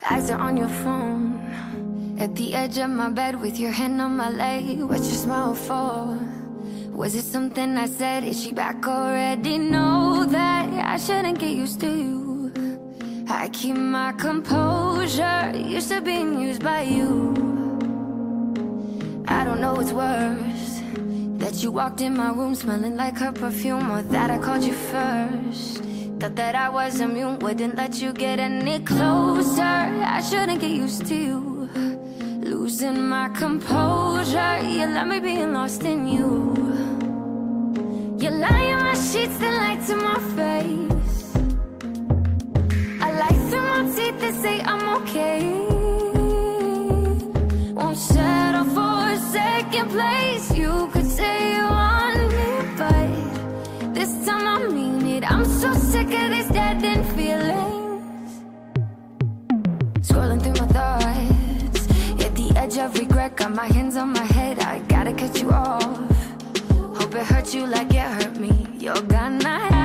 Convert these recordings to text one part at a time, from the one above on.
Eyes are on your phone. At the edge of my bed with your hand on my leg. What's your smile for? Was it something I said? Is she back already? Know that I shouldn't get used to you. I keep my composure. Used to being used by you. I don't know what's worse. That you walked in my room smelling like her perfume Or that I called you first Thought that I was immune, wouldn't let you get any closer. I shouldn't get used to you. Losing my composure. You let me be lost in you. You lie in my sheets, the light to my face. I lie through my teeth and say I'm okay. Won't settle for a second place. You could say you so sick of these dead end feelings. Scrolling through my thoughts At the edge of regret Got my hands on my head I gotta cut you off. Hope it hurt you like it hurt me. You're gonna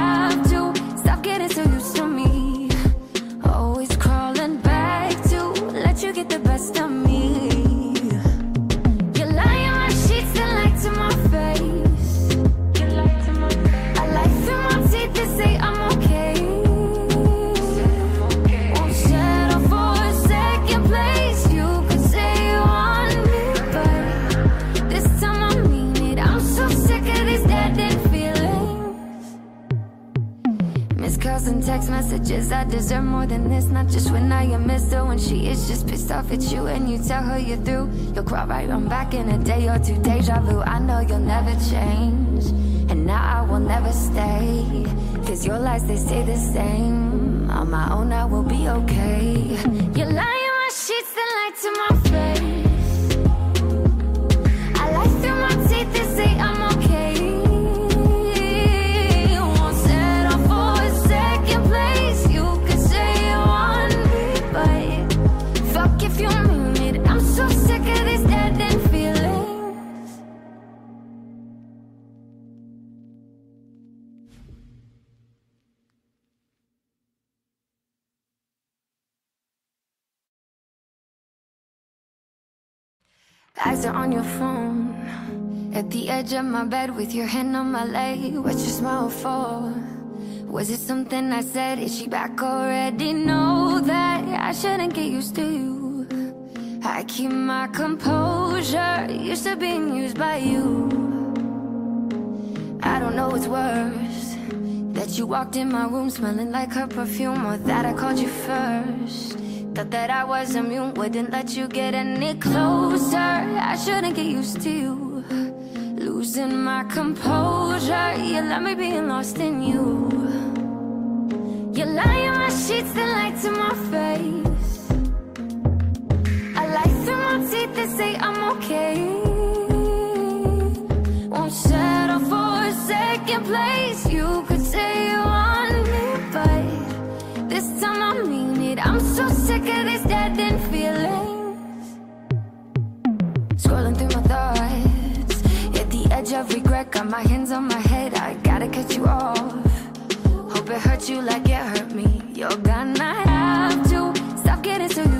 calls and text messages. I deserve more than this Not just when I am missed. Her When she is just pissed off at you And you tell her you're through You'll crawl right on back in a day or two. Deja vu, I know you'll never change. And now I will never stay. Cause your lies, they stay the same. On my own I will be okay. You lie in my sheets, the light to my face. I lie through my teeth and say I'm Eyes are on your phone. At the edge of my bed with your hand on my leg. What's your smile for? Was it something I said? Is she back already? Know that I shouldn't get used to you. I keep my composure. Used to being used by you. I don't know what's worse. That you walked in my room smelling like her perfume Or that I called you first Thought that I was immune, wouldn't let you get any closer. I shouldn't get used to you Losing my composure. You let me be lost in you. You lie in my sheets, the light to my face. I lie through my teeth and say I'm okay. Won't settle for a second place. You could say you so sick of these dead end feelings. Scrolling through my thoughts At the edge of regret Got my hands on my head I gotta cut you off. Hope it hurt you like it hurt me. You're gonna have to Stop getting so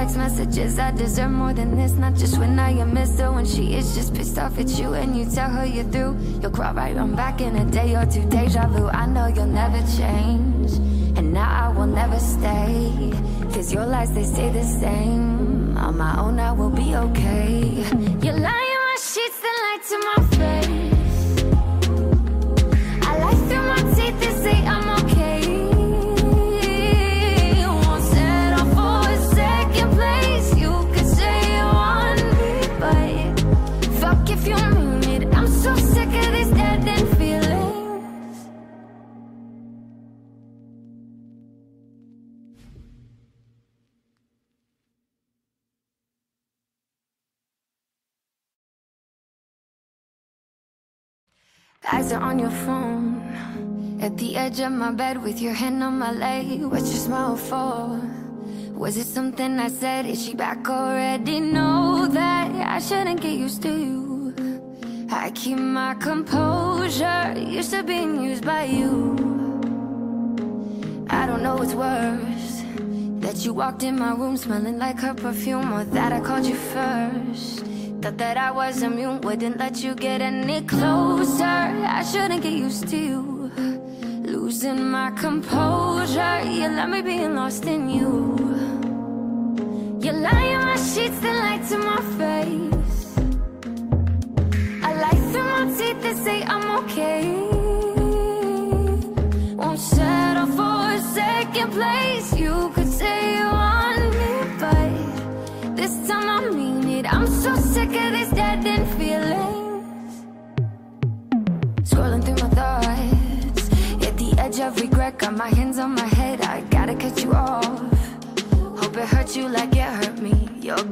text messages I deserve more than this Not just when I am missed. Her When she is just pissed off at you And you tell her you're through You'll crawl right on back in a day or two. Deja vu, I know you'll never change. And now I will never stay Cause your lies, they stay the same. On my own I will be okay. You lie in my sheets, the light to my on your phone. At the edge of my bed with your hand on my leg. What's your smile for? Was it something I said? Is she back already? Know that I shouldn't get used to you. I keep my composure. Used to being used by you. I don't know what's worse. That you walked in my room smelling like her perfume, or that I called you first. Thought that I was immune, wouldn't let you get any closer. I shouldn't get used to you. Losing my composure, you let me be lost in you. You lie in my sheets, the light to my face. I lie through my teeth and say I'm okay. Won't settle for a second place. You sick of these dead end feelings. Scrolling through my thoughts, at the edge of regret. Got my hands on my head, I gotta cut you off. Hope it hurt you like it hurt me. You're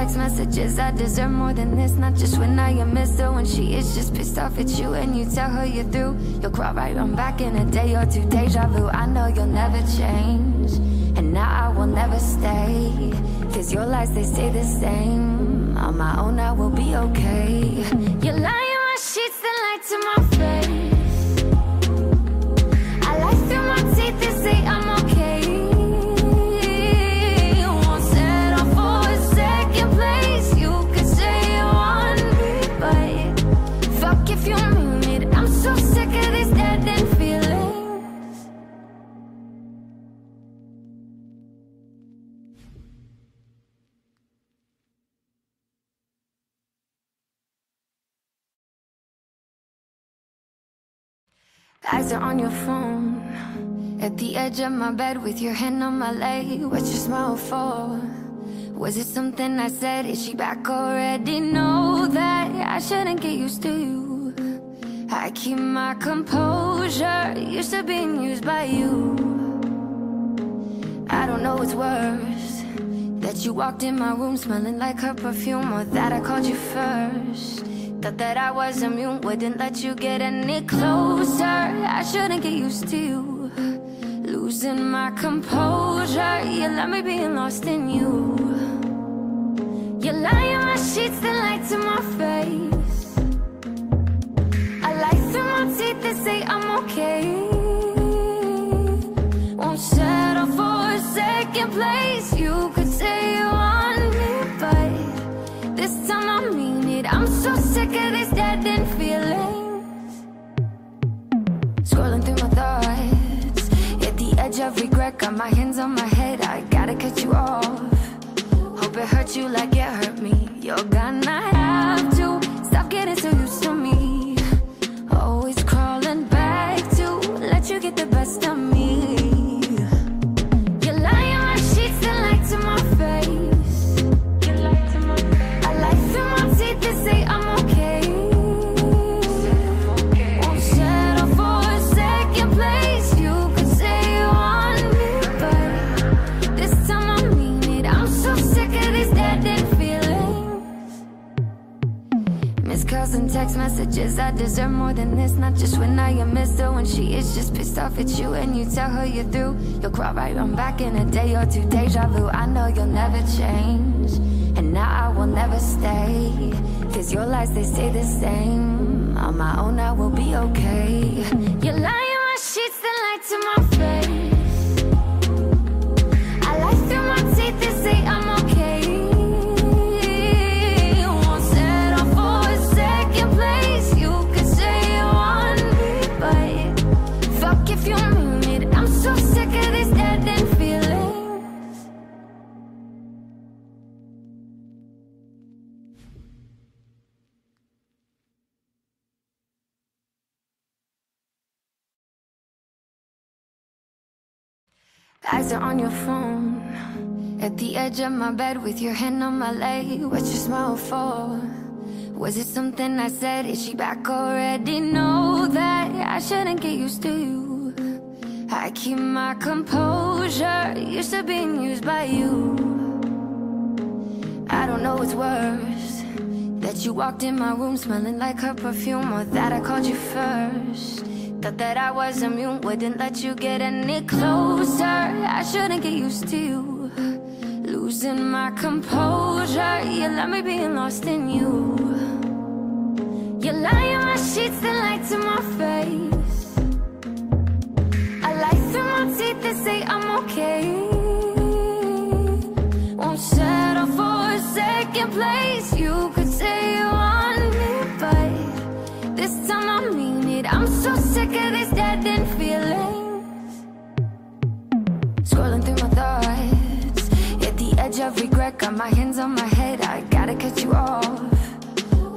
text messages. I deserve more than this. Not just when I am missed. When she is just pissed off at you and you tell her you're through. You'll crawl right on back in a day or two. Deja vu. I know you'll never change. And now I will never stay. Cause your lies, they stay the same. On my own, I will be okay. You lie in my sheets, the light to my face. I lie through my teeth and say I'm Eyes are on your phone. At the edge of my bed with your hand on my leg. What's your smile for? Was it something I said? Is she back already? Know that I shouldn't get used to you. I keep my composure. Used to being used by you. I don't know what's worse. That you walked in my room smelling like her perfume, or that I called you first. Thought that I was immune, wouldn't let you get any closer. I shouldn't get used to you. Losing my composure, you let me be lost in you. You lie in my sheets, the light to my face. I lie through my teeth and say I'm okay. Won't settle for a second place. You sick of these dead end feelings. Scrolling through my thoughts, at the edge of regret. Got my hands on my head, I gotta cut you off. Hope it hurt you like it hurt me. You're gonna Missed calls and text messages. I deserve more than this. Not just when I am missed her. When she is just pissed off at you and you tell her you're through. You'll crawl right on back in a day or two. Deja vu. I know you'll never change. And now I will never stay. Cause your lies, they stay the same. On my own, I will be okay. You lie in my sheets, the light to my Eyes are on your phone. At the edge of my bed with your hand on my leg. What's your smile for? Was it something I said? Is she back already? Know that I shouldn't get used to you. I keep my composure. Used to being used by you. I don't know what's worse. That you walked in my room smelling like her perfume, or that I called you first. Thought that I was immune, wouldn't let you get any closer. I shouldn't get used to you. Losing my composure, you let me be lost in you. You lie in my sheets that light to my face. I lie through my teeth and say I'm okay. Won't settle for a second place. You could say you so sick of these dead end feelings. Scrolling through my thoughts, at the edge of regret. Got my hands on my head. I gotta cut you off.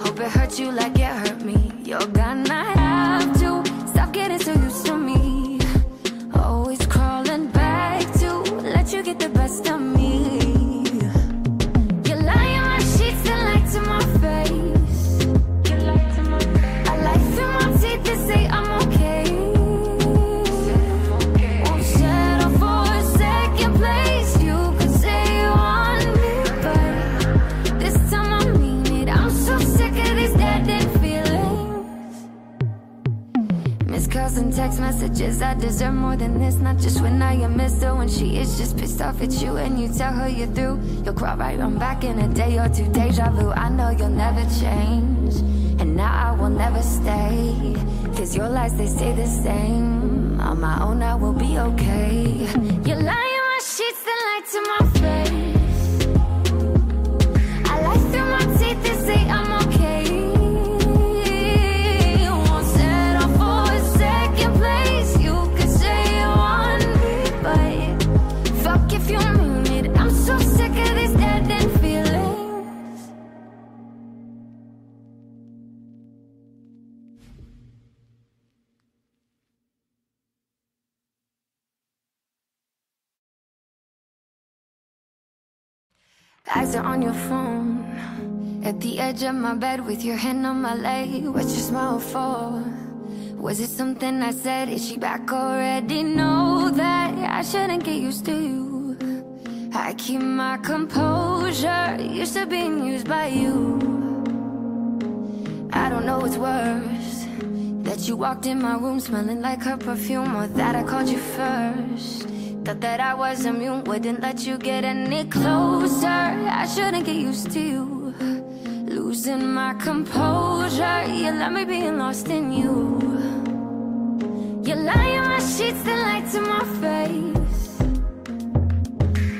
Hope it hurt you like it hurt me. You're gonna text messages. I deserve more than this. Not just when I am missed her. When she is just pissed off at you and you tell her you're through. You'll crawl right on back in a day or two. Deja vu. I know you'll never change. And now I will never stay. Cause your lies, they stay the same. On my own, I will be okay. You lie in my sheets that light to my face. I lie through my teeth that say I'm Eyes are on your phone. At the edge of my bed with your hand on my leg. What's your smile for? Was it something I said? Is she back already? Know that I shouldn't get used to you. I keep my composure. Used to being used by you. I don't know what's worse. That you walked in my room smelling like her perfume, or that I called you first. Thought that I was immune, wouldn't let you get any closer. I shouldn't get used to you. Losing my composure, you let me be lost in you. You lie in my sheets that light to my face.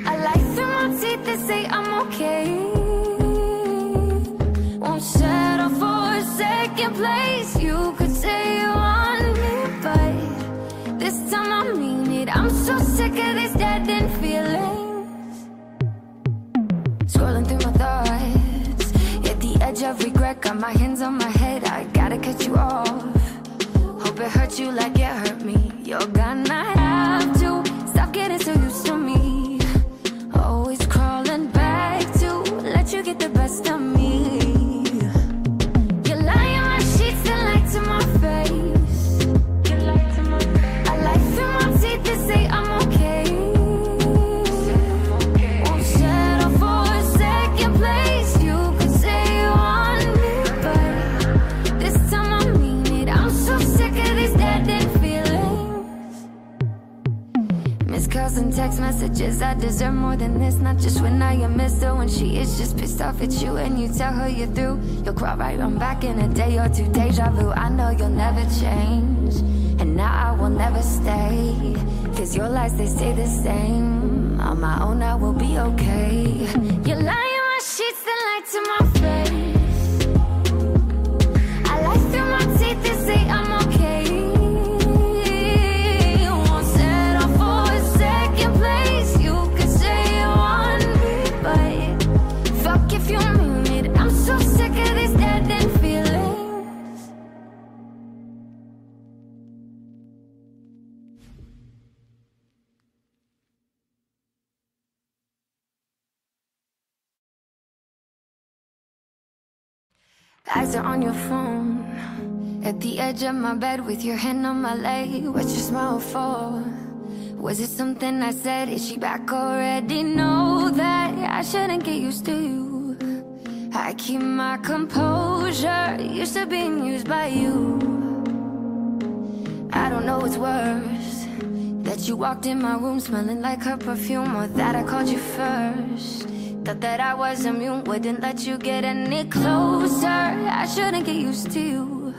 I lie through my teeth that say I'm okay. Won't settle for a second place. Sick of these dead end feelings. Scrolling through my thoughts, at the edge of regret. Got my hands on my head. I gotta cut you off. Hope it hurt you like it hurt me. You're gonna have to stop getting so text messages. I deserve more than this. Not just when I am missed her. When she is just pissed off at you and you tell her you're through. You'll crawl right on back in a day or two. Deja vu. I know you'll never change. And now I will never stay. Cause your lies, they stay the same. On my own, I will be okay. You lie in my sheets that light to my face. I lie through my teeth that say I'm Eyes are on your phone. At the edge of my bed with your hand on my leg. What's your smile for? Was it something I said? Is she back already? Know that I shouldn't get used to you. I keep my composure. Used to being used by you. I don't know what's worse. That you walked in my room smelling like her perfume, or that I called you first. Thought that I was immune, wouldn't let you get any closer. I shouldn't get used to you.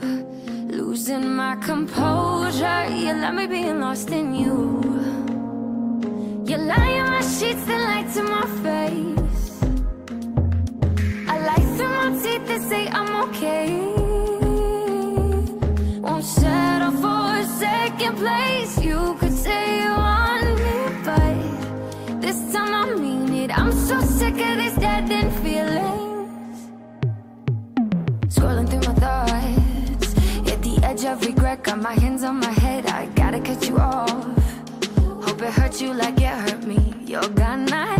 Losing my composure, you let me be lost in you. You lie in my sheets, the light to my face. I lie through my teeth and say I'm okay. Won't settle for a second place. You could say you sick of these dead end feelings. Scrolling through my thoughts, at the edge of regret. Got my hands on my head, I gotta cut you off. Hope it hurt you like it hurt me. You're gonna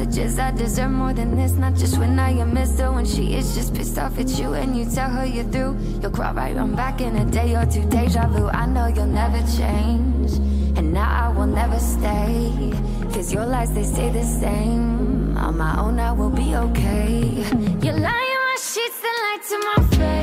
messages. I deserve more than this. Not just when I am missed her. When she is just pissed off at you and you tell her you're through. You'll crawl right on back in a day or two. Deja vu. I know you'll never change. And now I will never stay. Cause your lies, they stay the same. On my own, I will be okay. You lie in my sheets, the light to my face.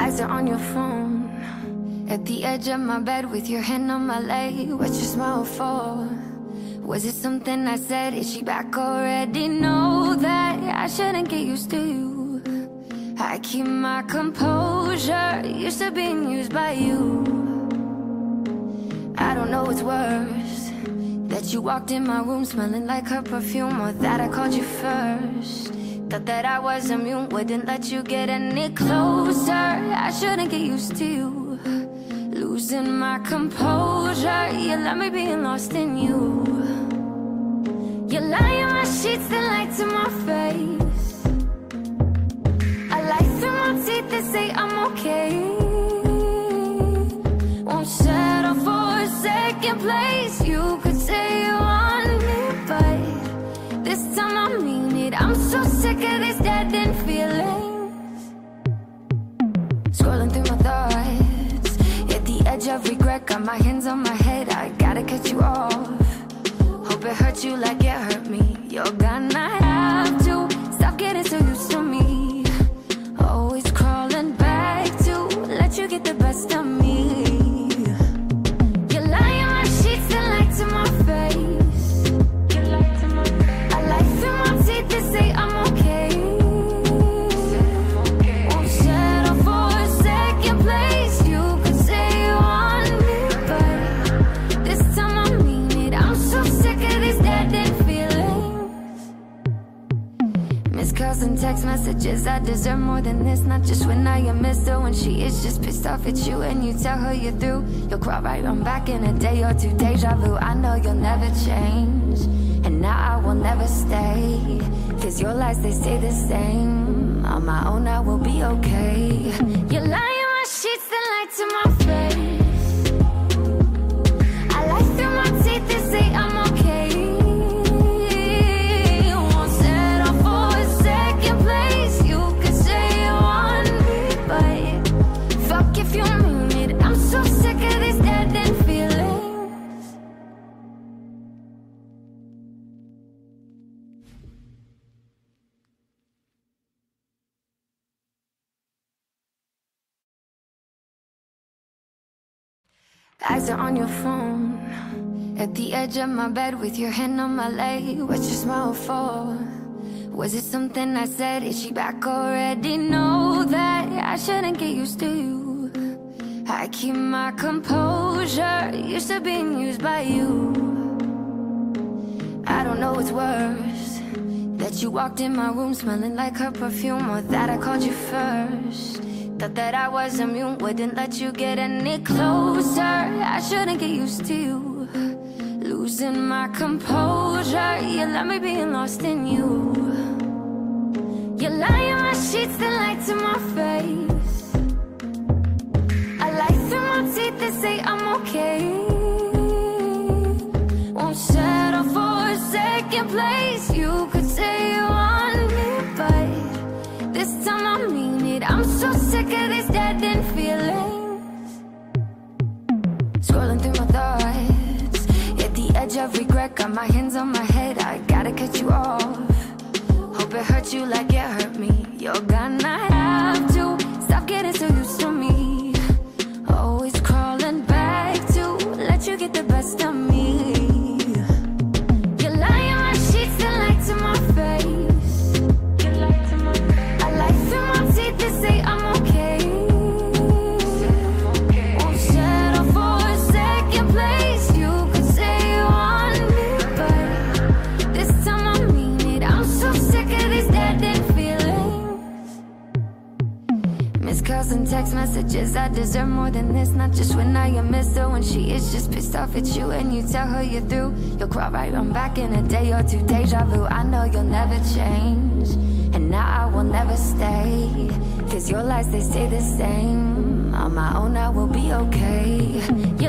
Eyes are on your phone. At the edge of my bed with your hand on my leg. What's your smile for? Was it something I said? Is she back already? Know that I shouldn't get used to you. I keep my composure. Used to being used by you. I don't know what's worse. That you walked in my room smelling like her perfume, or that I called you first. Thought that I was immune, wouldn't let you get any closer. I shouldn't get used to you. Losing my composure, you let me be lost in you. You lie in my sheets, the light to my face. I lie through my teeth and say I'm okay. Won't settle for a second place. Of regret. Got my hands on my head, I gotta cut you off. Hope it hurt you like it hurt me. You're gonna messages. I deserve more than this. Not just when I am missed her. When she is just pissed off at you and you tell her you're through. You'll crawl right on back in a day or two. Deja vu. I know you'll never change. And now I will never stay. Cause your lies, they stay the same. On my own, I will be okay. You lie in my sheets, the light to my face. Eyes are on your phone. At the edge of my bed with your hand on my leg. What's your smile for? Was it something I said? Is she back already? Know that I shouldn't get used to you. I keep my composure. Used to being used by you. I don't know what's worse. That you walked in my room smelling like her perfume, or that I called you first. Thought that I was immune, wouldn't let you get any closer. I shouldn't get used to you. Losing my composure, you let me being lost in you. You lie in my sheets, the light to my face. I lie through my teeth and say I'm okay. Won't settle for a second place. Sick of these dead end feelings. Scrolling through my thoughts, at the edge of regret, got my hands on my head. I gotta cut you off. Hope it hurt you like it hurt me. You're gonna messages. I deserve more than this. Not just when I am missed her, when she is just pissed off at you and you tell her you're through. You'll crawl right on back in a day or two. Deja vu. I know you'll never change, and now I will never stay. Cause your lies they stay the same. On my own, I will be okay. You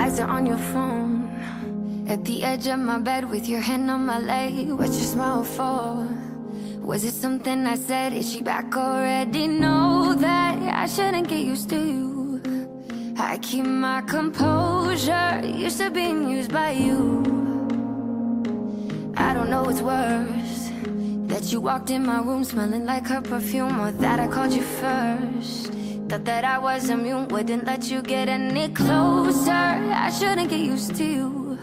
Eyes are on your phone. At the edge of my bed with your hand on my leg. What's your smile for? Was it something I said? Is she back already? Know that I shouldn't get used to you. I keep my composure. Used to being used by you. I don't know what's worse. That you walked in my room smelling like her perfume, or that I called you first. Thought that I was immune, wouldn't let you get any closer. I shouldn't get used to you.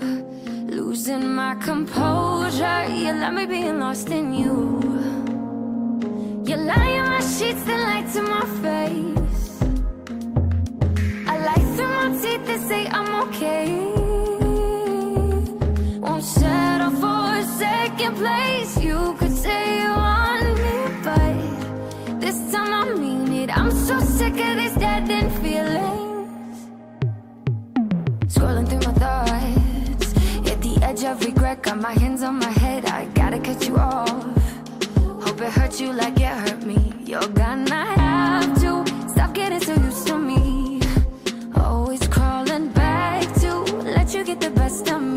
Losing my composure, you let me being lost in you. You lie in my sheets, the light to my face. I lie through my teeth and say I'm okay. Won't settle for a second place. You could say you I'm so sick of these dead end feelings. Scrolling through my thoughts, at the edge of regret, got my hands on my head. I gotta cut you off. Hope it hurt you like it hurt me. You're gonna have to stop getting so used to me. Always crawling back to let you get the best of me.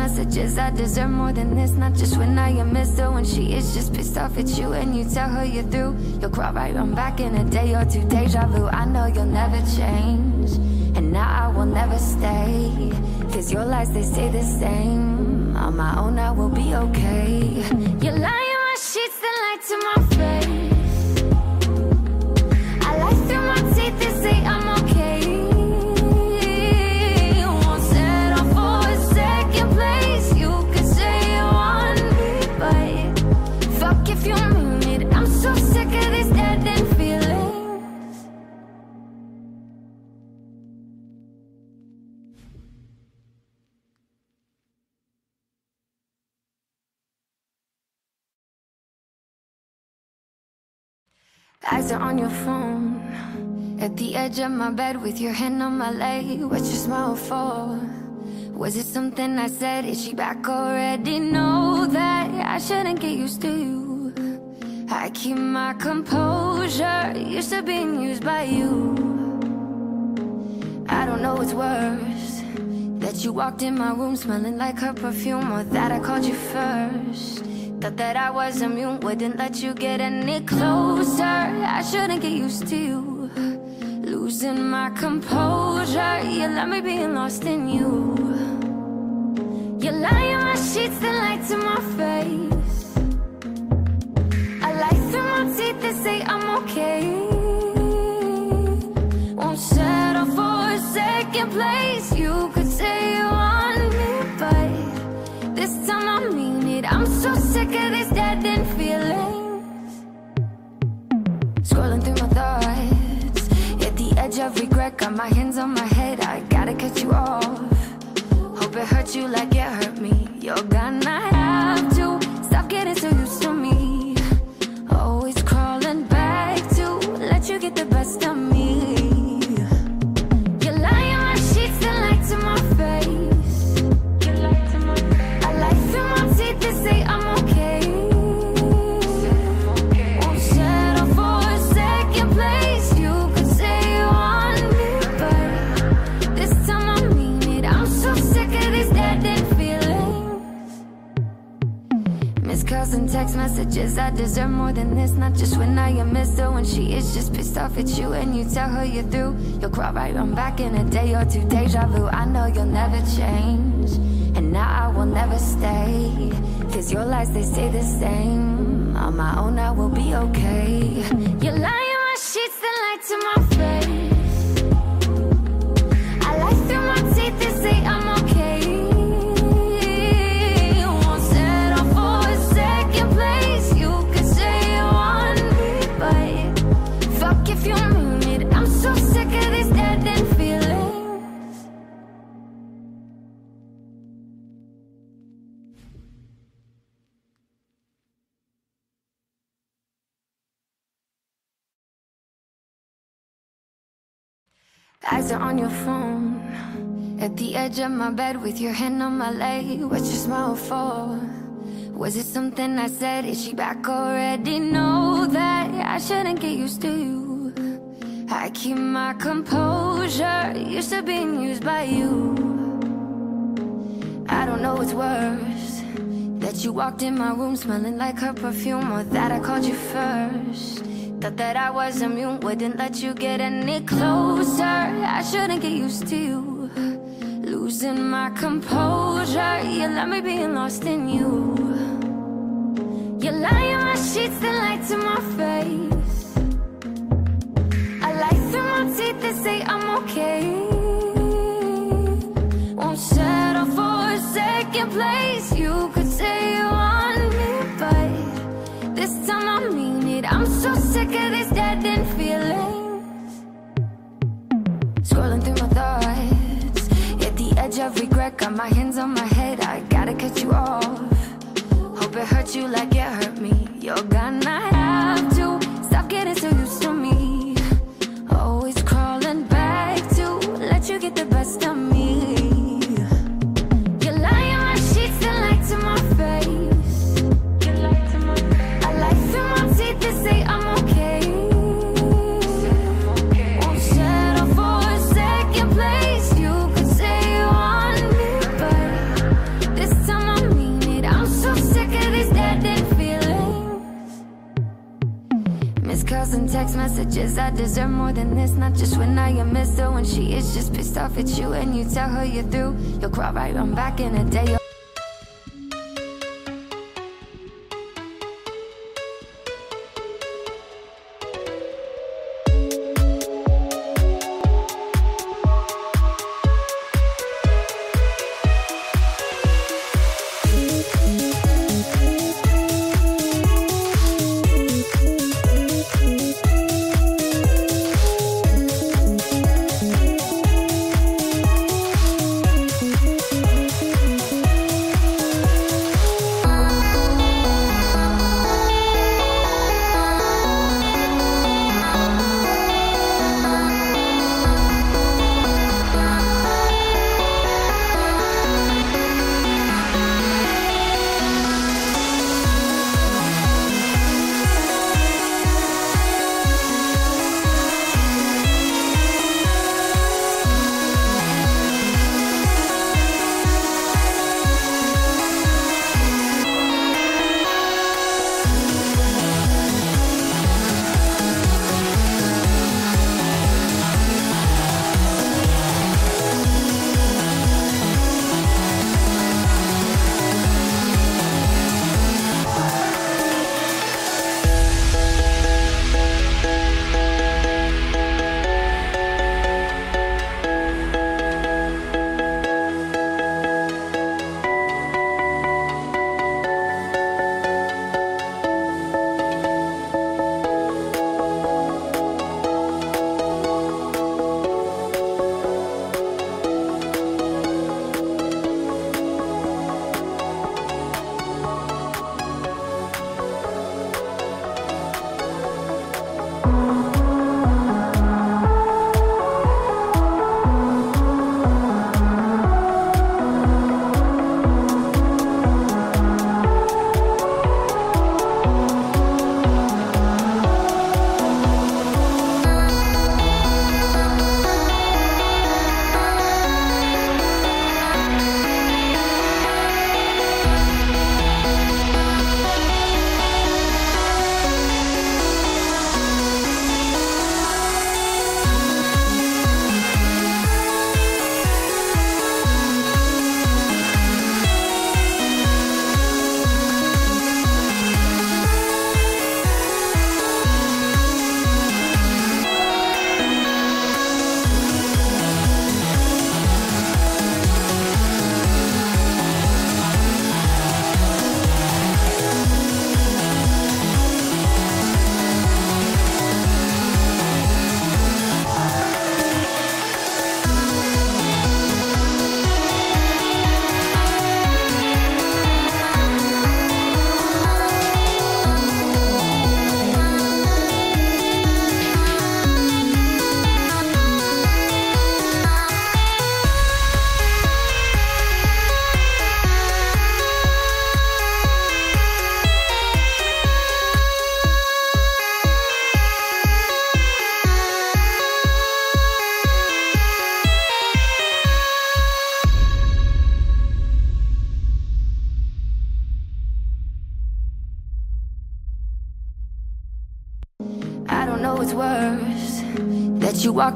Messages. I deserve more than this. Not just when I am missed her, when she is just pissed off at you and you tell her you're through. You'll crawl right on back in a day or two. Deja vu. I know you'll never change, and now I will never stay. Cause your lies they stay the same. On my own, I will be okay. You lie in my sheets, the light to my face. Eyes are on your phone. At the edge of my bed with your hand on my leg. What's your smile for? Was it something I said? Is she back already? Know that I shouldn't get used to you. I keep my composure. Used to being used by you. I don't know what's worse. That you walked in my room smelling like her perfume, or that I called you first. Thought that I was immune, wouldn't let you get any closer. I shouldn't get used to you. Losing my composure, you let me being lost in you. You lie in my sheets, the light to my face. I lie through my teeth and say I'm okay. Won't settle for a second place. Sick of these dead end feelings. Scrolling through my thoughts, at the edge of regret, got my hands on my head. I gotta cut you off. Hope it hurt you like it hurt me. You're gonna text messages. I deserve more than this. Not just when I am missed her. When she is just pissed off at you and you tell her you're through. You'll crawl right on back in a day or two. Deja vu. I know you'll never change. And now I will never stay. Cause your lies, they stay the same. On my own, I will be okay. You lie in my sheets, the light to my face. Eyes are on your phone. At the edge of my bed with your hand on my leg. What's your smile for? Was it something I said? Is she back already? Know that I shouldn't get used to you. I keep my composure. Used to being used by you. I don't know what's worse. That you walked in my room smelling like her perfume, or that I called you first. Thought that I was immune, wouldn't let you get any closer. I shouldn't get used to you. Losing my composure, you let me being lost in you. You lie in my sheets, the light to my face. I lie through my teeth and say I'm okay. Won't settle for a second place. You could say you I'm so sick of these dead end feelings. Scrolling through my thoughts, at the edge of regret, got my hands on my head. I gotta cut you off. Hope it hurt you like it hurt me. You're gonna have to stop getting so used to calls and text messages. I deserve more than this. Not just when I am missed. When she is just pissed off at you and you tell her you're through. You'll crawl right on back in a day.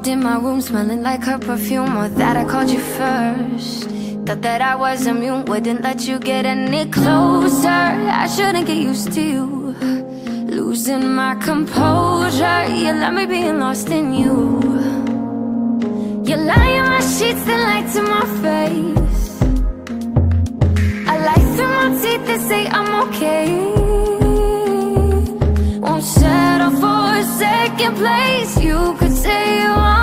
Walked in my room smelling like her perfume. Or that I called you first. Thought that I was immune, wouldn't let you get any closer. I shouldn't get used to you. Losing my composure. You let me being lost in you. You lie in my sheets, then lie to my face. I lie through my teeth and say I'm okay. Won't settle for a second place. You could say you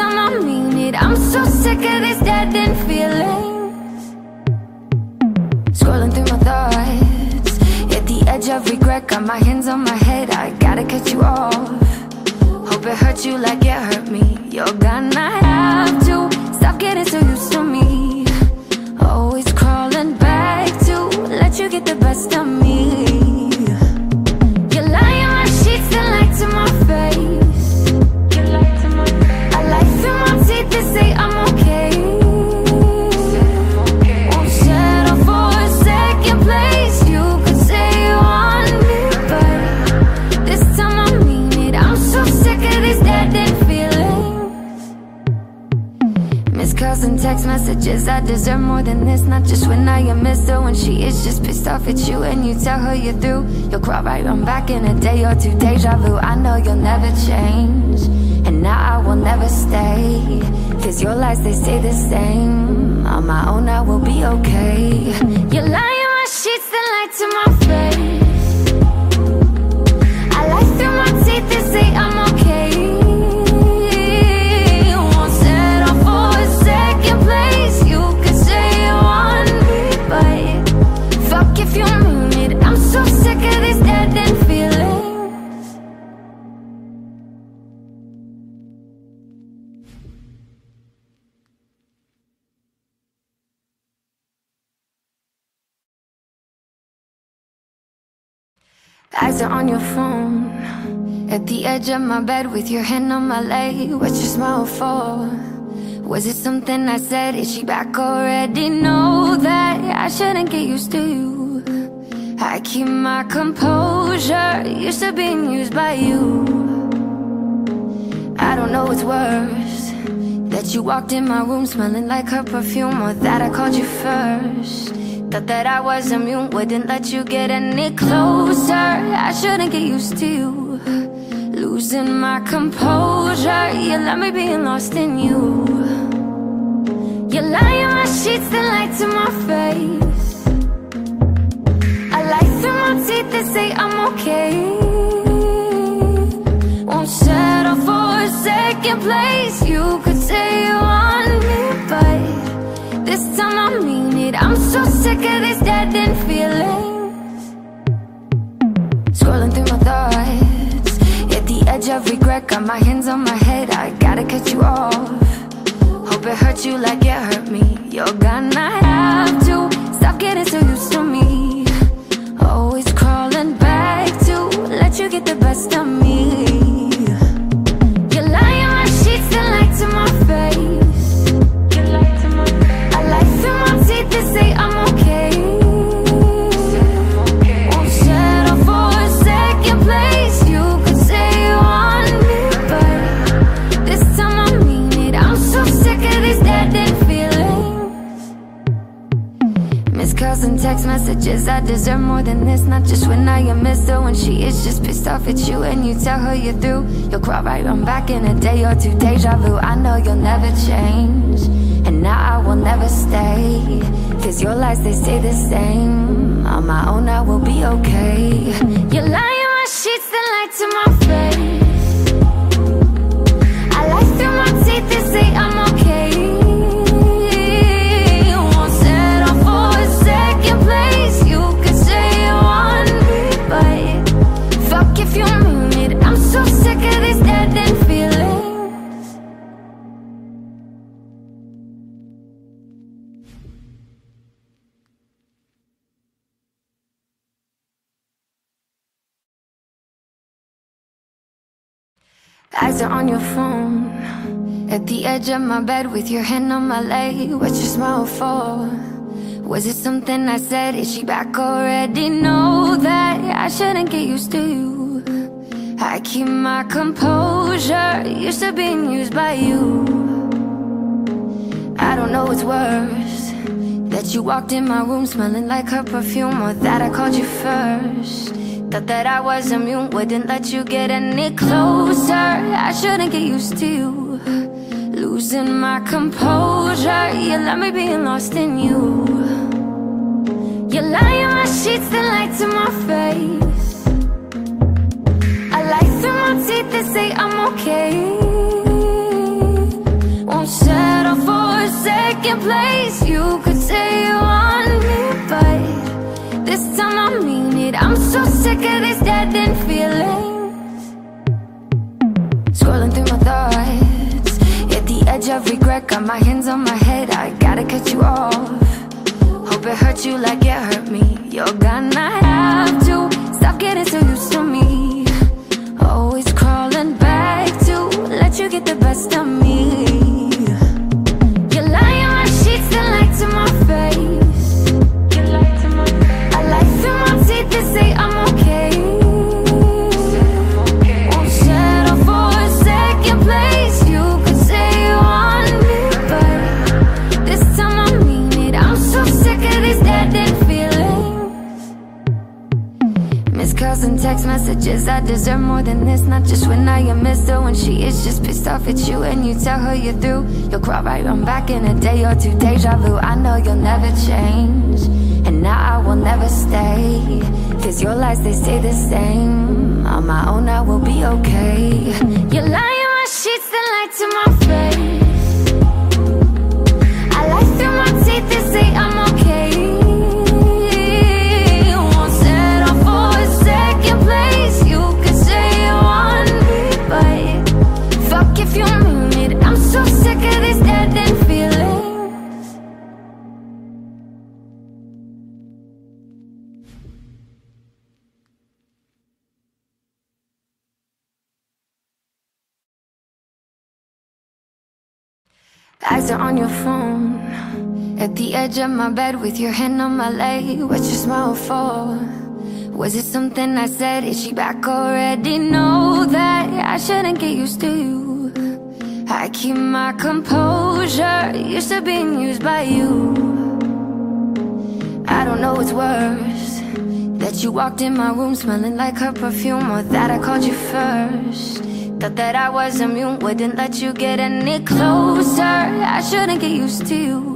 time I mean it I'm so sick of these dead end feelings. Scrolling through my thoughts. At the edge of regret Got my hands on my head. I gotta cut you off. Hope it hurt you like it hurt me. You're gonna have to Stop getting so used to me. Always crawling back to Let you get the best of me. You lie in my sheets Then lie to my face text messages. I deserve more than this Not just when I am missed. Her When she is just pissed off at you And you tell her you're through You'll crawl right on back in a day or two. Deja vu, I know you'll never change. And now I will never stay Cause your lies, they stay the same. On my own I will be okay. You lie in my sheets, then lie to my face. I lie through my teeth and say I'm Eyes are on your phone. At the edge of my bed with your hand on my leg. What's your smile for? Was it something I said? Is she back already? Know that I shouldn't get used to you. I keep my composure. Used to being used by you. I don't know what's worse. That you walked in my room smelling like her perfume Or that I called you first Thought that I was immune, wouldn't let you get any closer. I shouldn't get used to you Losing my composure. You let me being lost in you. You lie in my sheets, then lie to my face. I lie through my teeth and say I'm okay. Won't settle for a second place. You could say you want me, but time I mean it. I'm so sick of these dead end feelings. Scrolling through my thoughts. At the edge of regret Got my hands on my head. I gotta cut you off. Hope it hurt you like it hurt me. You're gonna have to Stop getting so used to me. Always crawling back to Let you get the best of me. You lie in my sheets Then lie to my face text messages. I deserve more than this Not just when I am missed. Her When she is just pissed off at you And you tell her you're through You'll crawl right on back in a day or two. Deja vu, I know you'll never change I will never stay Cause your lies, they stay the same. On my own I will be okay. You lie in my sheets, then lie to my face. I lie through my teeth and say I'm Eyes are on your phone At the edge of my bed with your hand on my leg What's your smile for? Was it something I said? Is she back already? Know that I shouldn't get used to you I keep my composure. Used to being used by you. I don't know what's worse. That you walked in my room smelling like her perfume, or that I called you first. Thought that I was immune, wouldn't let you get any closer. I shouldn't get used to you. Losing my composure. You let me being lost in you. You lie in my sheets, the light to my face. I lie through my teeth and say I'm okay. Won't settle for a second place. You could say you want me, but this time I mean I'm so sick of these dead end feelings. Scrolling through my thoughts, at the edge of regret. Got my hands on my head. I gotta cut you off. Hope it hurt you like it hurt me. You're gonna have to stop getting so used to me. Always crawling back to let you get the best of me. Text messages. I deserve more than this. Not just when I am missed her. When she is just pissed off at you and you tell her you're through. You'll crawl right on back in a day or two. Deja vu. I know you'll never change. And now I will never stay. Cause your lies, they stay the same. On my own, I will be okay. You lie in my sheets, the light to my face. I lie through my teeth and say I'm Eyes are on your phone. At the edge of my bed with your hand on my leg. What's your smile for? Was it something I said? Is she back already? Know that I shouldn't get used to you. I keep my composure. Used to being used by you. I don't know what's worse. That you walked in my room smelling like her perfume Or that I called you first Thought that I was immune, wouldn't let you get any closer. I shouldn't get used to you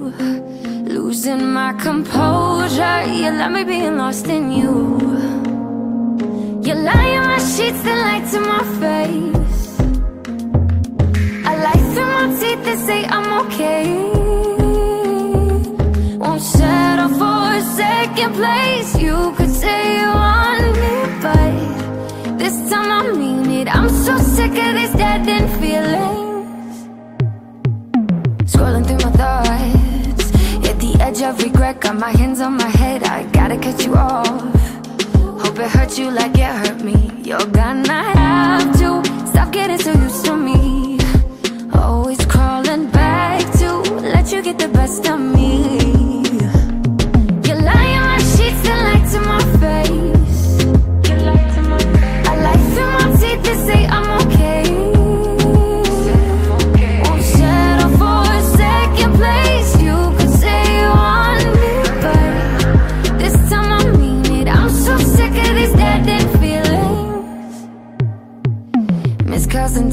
Losing my composure. You let me being lost in you. You lie in my sheets, the light to my face. I lie through my teeth and say I'm okay. Won't settle for a second place. You could say you want me, but this time I I'm so sick of these dead end feelings. Scrolling through my thoughts, at the edge of regret. Got my hands on my head. I gotta cut you off. Hope it hurt you like it hurt me. You're gonna have to stop getting so used to me. Always crawling back to let you get the best of me.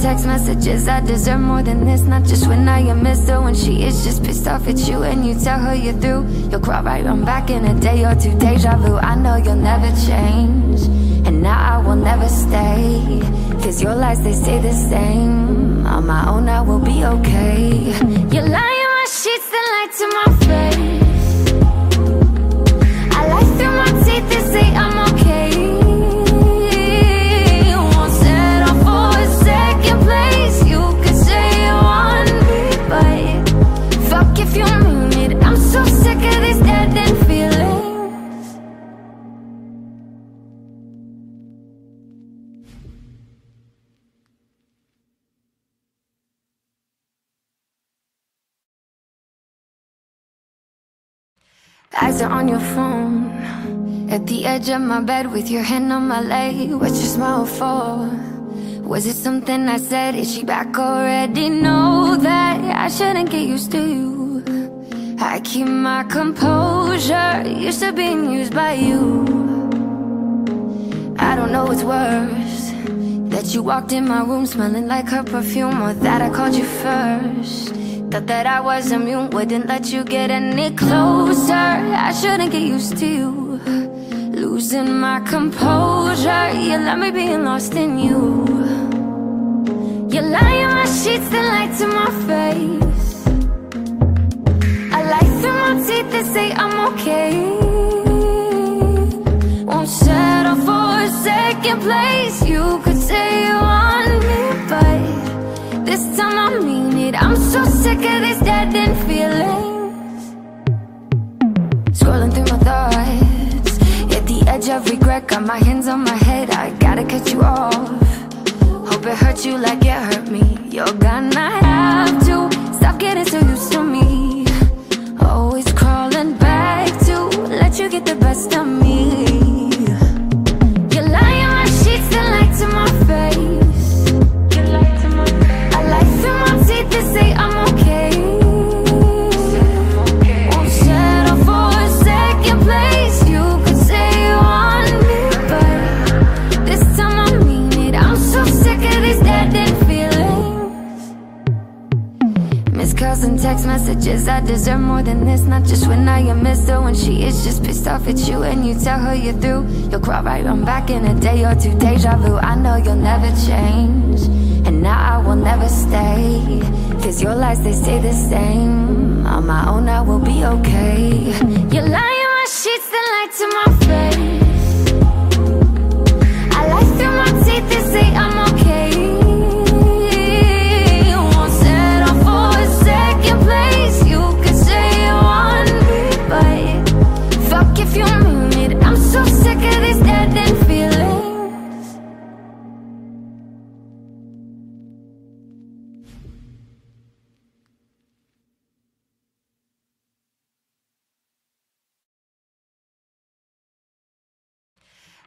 Text messages. I deserve more than this. Not just when I am missed her. When she is just pissed off at you and you tell her you're through. You'll crawl right on back in a day or two. Deja vu. I know you'll never change. And now I will never stay. Cause your lies, they stay the same. On my own, I will be okay. You lie in my sheets, the light to my face. I lie through my teeth and say I'm okay. Eyes are on your phone At the edge of my bed with your hand on my leg What's your smile for? Was it something I said? Is she back already? Know that I shouldn't get used to you. I keep my composure. Used to being used by you. I don't know what's worse. That you walked in my room smelling like her perfume, or that I called you first. Thought that I was immune, wouldn't let you get any closer. I shouldn't get used to you. Losing my composure. You let me being lost in you. You lie in my sheets, then lie to my face. I lie through my teeth and say I'm okay. Won't settle for a second place. You could say you want me, but this time I mean it. I'm so sick of these dead end feelings. Scrolling through my thoughts, at the edge of regret. Got my hands on my head, I gotta cut you off. Hope it hurt you like it hurt me. You're gonna have to stop getting so used to me. Always crawling back to let you get the best of me. I deserve more than this. Not just when I am missed her, when she is just pissed off at you and you tell her you're through. You'll cry right on back in a day or two. Deja vu. I know you'll never change, and now I will never stay. Cause your lies they stay the same. On my own, I will be okay. You lie in my sheets, then lie to my face. I lie through my teeth and say I'm okay.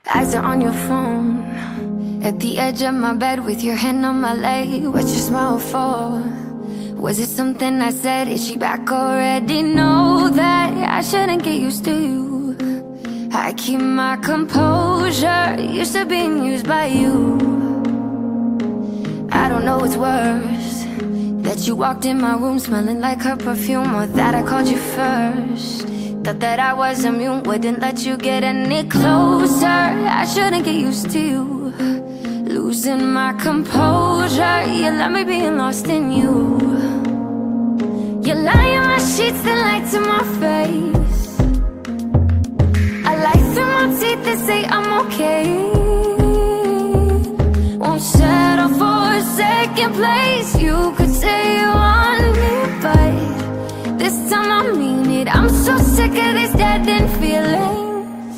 Eyes are on your phone. At the edge of my bed with your hand on my leg. What's your smile for? Was it something I said? Is she back already? Know that I shouldn't get used to you. I keep my composure. Used to being used by you. I don't know what's worse. That you walked in my room smelling like her perfume Or that I called you first Thought that I was immune, wouldn't let you get any closer. I shouldn't get used to you Losing my composure. You let me being lost in you. You lie in my sheets, then lie to my face. I lie through my teeth and say I'm okay. Won't settle for a second place. You sick of these dead end feelings.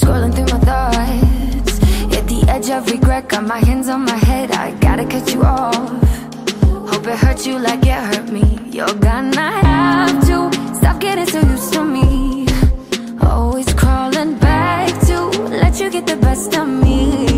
Scrolling through my thoughts, at the edge of regret. Got my hands on my head, I gotta cut you off. Hope it hurt you like it hurt me. You're gonna have to stop getting so used to me. Always crawling back to let you get the best of me.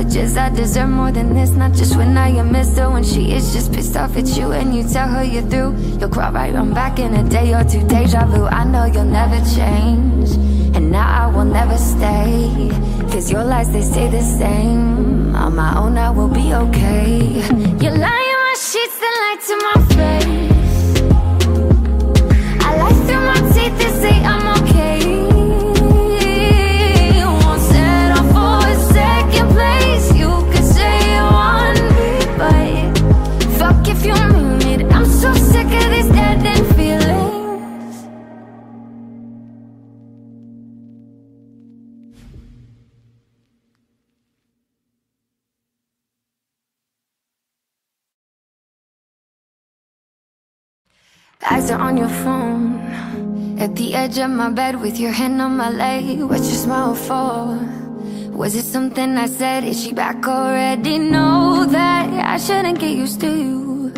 Messages. I deserve more than this. Not just when I am missed her, when she is just pissed off at you and you tell her you're through. You'll cry right on back in a day or two. Deja vu. I know you'll never change, and now I will never stay. Cause your lies they stay the same. On my own, I will be okay. You lie in my sheets, then lie to my Eyes are on your phone. At the edge of my bed with your hand on my leg. What's your smile for? Was it something I said? Is she back already? Know that I shouldn't get used to you.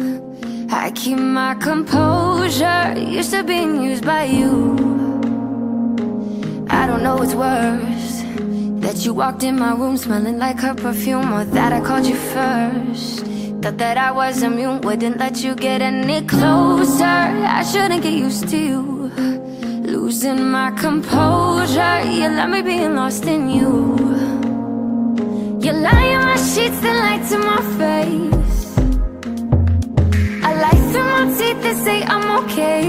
I keep my composure. Used to being used by you. I don't know what's worse. That you walked in my room smelling like her perfume Or that I called you first Thought that I was immune Wouldn't let you get any closer. I shouldn't get used to you Losing my composure. You let me being lost in you. You lie in my sheets then lie to my face. I lie through my teeth and say I'm okay.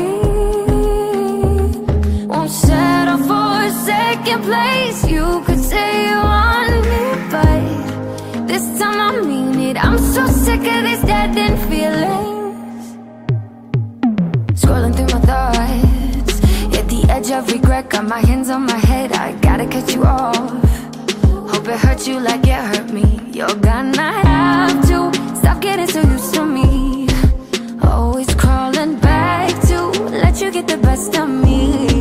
Won't settle for a second place. You could say you want me but This time I mean I'm so sick of these dead end feelings. Scrolling through my thoughts. At the edge of regret Got my hands on my head. I gotta cut you off. Hope it hurt you like it hurt me. You're gonna have to Stop getting so used to me. Always crawling back to Let you get the best of me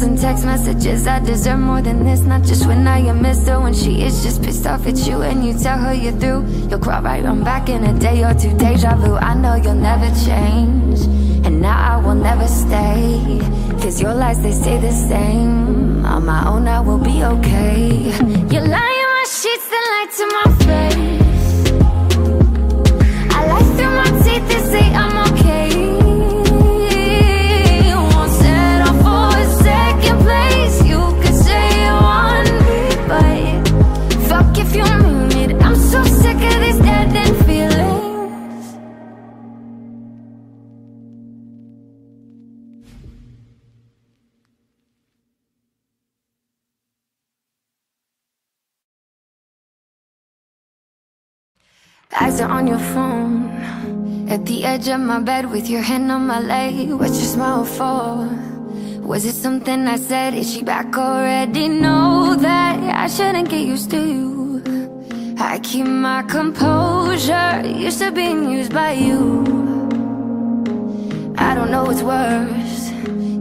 calls and text messages. I deserve more than this Not just when I am missed. Her When she is just pissed off at you And you tell her you're through You'll crawl right on back in a day or two Deja vu, I know you'll never change And now I will never stay. Cause your lies, they stay the same. On my own I will be okay. You lie in my sheets then lie to my face Eyes are on your phone. At the edge of my bed with your hand on my leg. What's your smile for? Was it something I said? Is she back already? Know that I shouldn't get used to you. I keep my composure. Used to being used by you. I don't know what's worse.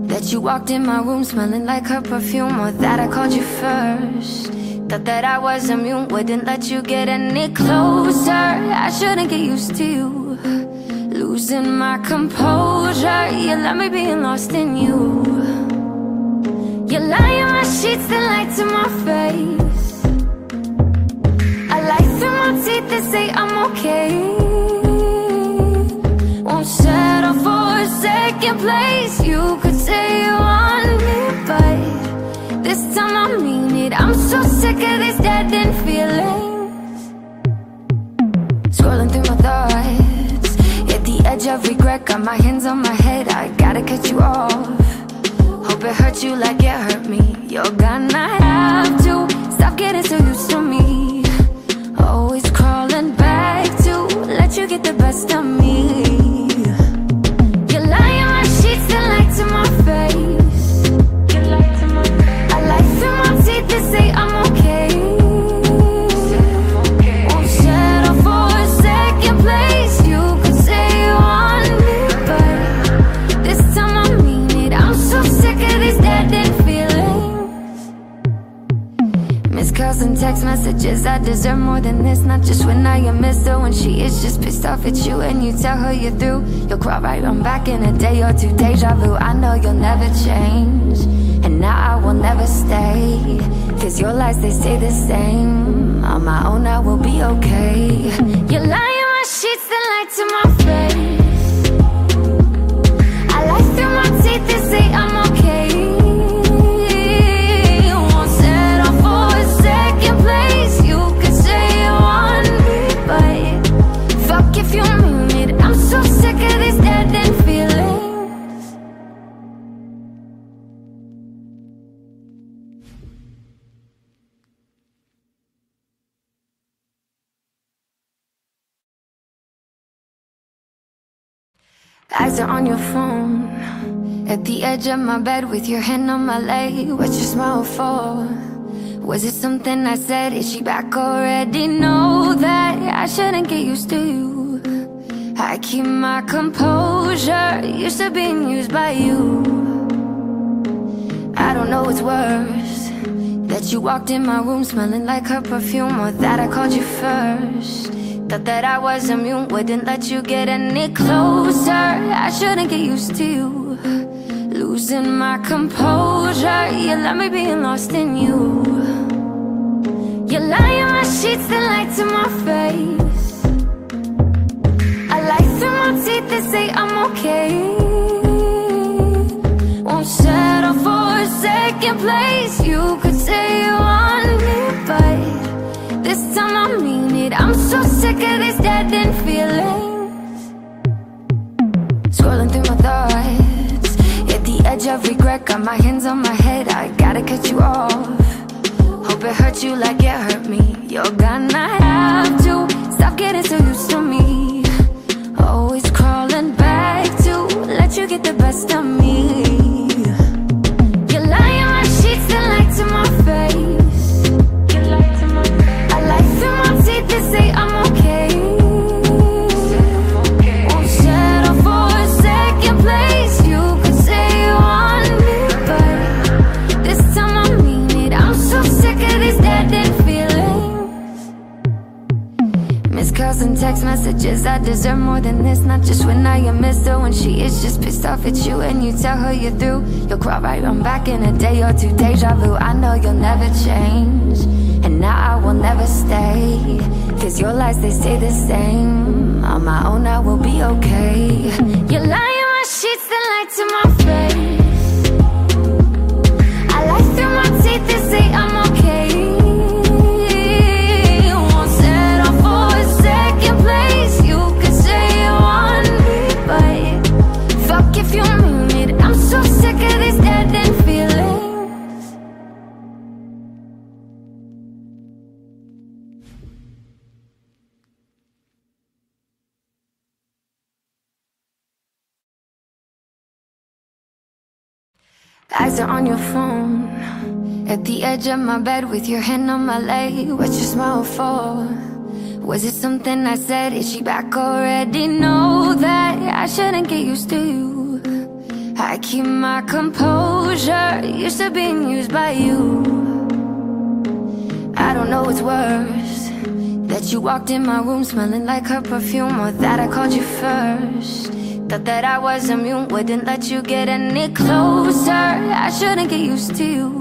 That you walked in my room smelling like her perfume Or that I called you first Thought that I was immune Wouldn't let you get any closer. I shouldn't get used to you Losing my composure. You let me being lost in you. You lie in my sheets then lie to my face. I lie through my teeth and say I'm okay. Won't settle for a second place. You could say you want me but This time I I'm so sick of these dead end feelings. Scrolling through my thoughts. At the edge of regret Got my hands on my head. I gotta cut you off. Hope it hurt you like it hurt me. You're gonna have to Stop getting so used to me. Always crawling back to Let you get the best of me when I her When she is just pissed off at you And you tell her you're through You'll crawl right on back in a day or two Deja vu, I know you'll never change And now I will never stay Cause your lies, they stay the same. On my own I will be okay. You lie in my sheets then lie to my face. I lie through my teeth and say I'm okay Eyes are on your phone. At the edge of my bed with your hand on my leg. What's your smile for? Was it something I said? Is she back already? Know that I shouldn't get used to you. I keep my composure. Used to being used by you. I don't know what's worse. That you walked in my room smelling like her perfume Or that I called you first Thought that I was immune Wouldn't let you get any closer. I shouldn't get used to you Losing my composure. You let me being lost in you. You lie in my sheets then lie to my face. I lie through my teeth and say I'm okay. Won't settle for a second place. You could say you want me but I'm so sick of these dead end feelings. Scrolling through my thoughts. At the edge of regret Got my hands on my head. I gotta cut you off. Hope it hurt you like it hurt me. You're gonna have to Stop getting so used to me. Always crawling back to Let you get the best of me text messages. I deserve more than this Not just when I am missed. Her When she is just pissed off at you And you tell her you're through You'll crawl right on back in a day or two. Deja vu, I know you'll never change. And now I will never stay. Cause your lies, they stay the same. On my own I will be okay. You lie in my sheets then lie to my face. I lie through my teeth and say I'm Eyes are on your phone. At the edge of my bed with your hand on my leg. What's your smile for? Was it something I said? Is she back already? Know that I shouldn't get used to you. I keep my composure. Used to being used by you. I don't know what's worse. That you walked in my room smelling like her perfume Or that I called you first Thought that I was immune Wouldn't let you get any closer. I shouldn't get used to you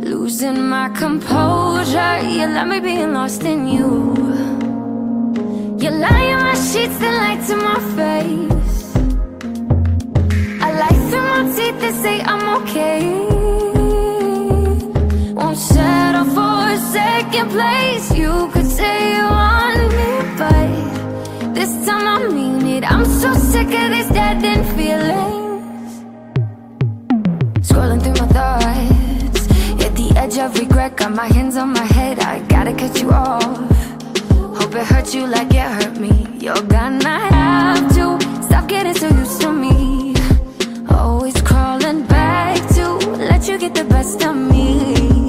Losing my composure. You let me being lost in you. You lie in my sheets then lie to my face. I lie through my teeth and say I'm okay. Won't settle for a second place. You could say you want me but This time I mean I'm so sick of these dead end feelings. Scrolling through my thoughts. At the edge of regret Got my hands on my head. I gotta cut you off. Hope it hurt you like it hurt me. You're gonna have to Stop getting so used to me. Always crawling back to Let you get the best of me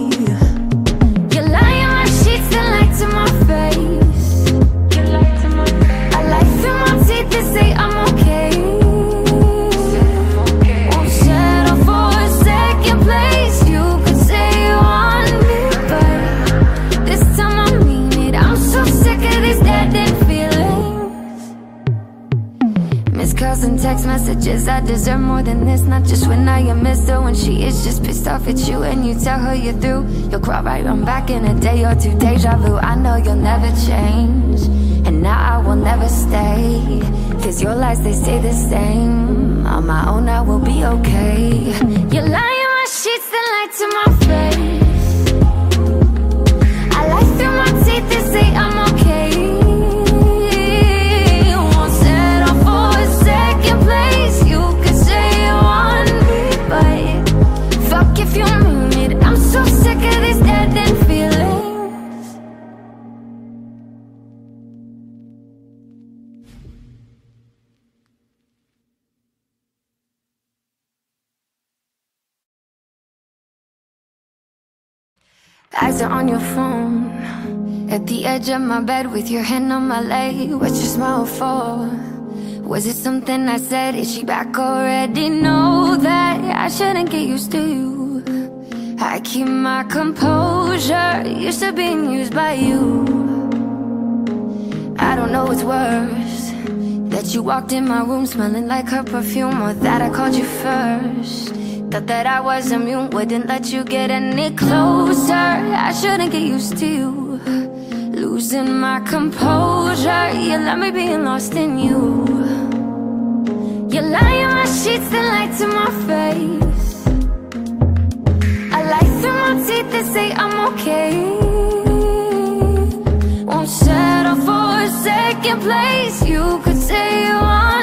text messages I deserve more than this Not just when I am missed. Her When she is just pissed off at you And you tell her you're through You'll crawl right on back in a day or two Deja vu, I know you'll never change And now I will never stay. Cause your lies, they stay the same. On my own I will be okay. You lie in my sheets then lie to my face Eyes are on your phone. At the edge of my bed with your hand on my leg. What's your smile for? Was it something I said? Is she back already? Know that I shouldn't get used to you. I keep my composure. Used to being used by you. I don't know what's worse. That you walked in my room smelling like her perfume Or that I called you first Thought that I was immune Wouldn't let you get any closer. I shouldn't get used to you Losing my composure. You let me being lost in you. You lie in my sheets then lie to my face. I lie through my teeth and say I'm okay. Won't settle for a second place. You could say you want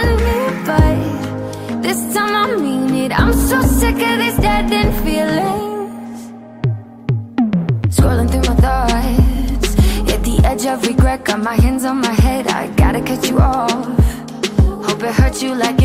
This time I mean it. I'm so sick of these dead end feelings. Scrolling through my thoughts. At the edge of regret Got my hands on my head. I gotta cut you off. Hope it hurts you like